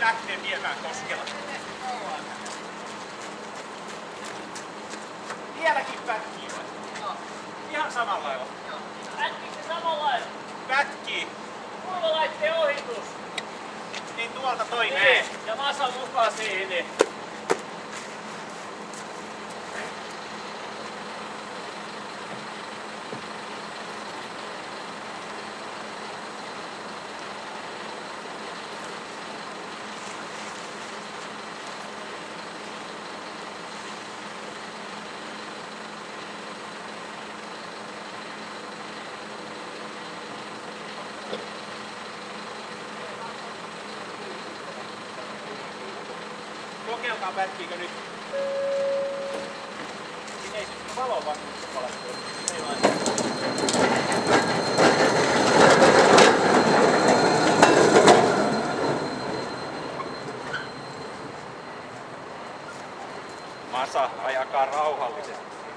lähtee viemään koskella. Vieläkin pätkii vai? Ihan samalla lailla. Pätkikö se samanlainen? Pätkii. Kulmalaitteen ohitus. Niin tuolta toi Niin, nee. ja masa mukaan siihen. Niin. Kokeiltaan pätkiikö nyt. Siinä ei siis valo vaan Masa, ajakaa rauhallisesti.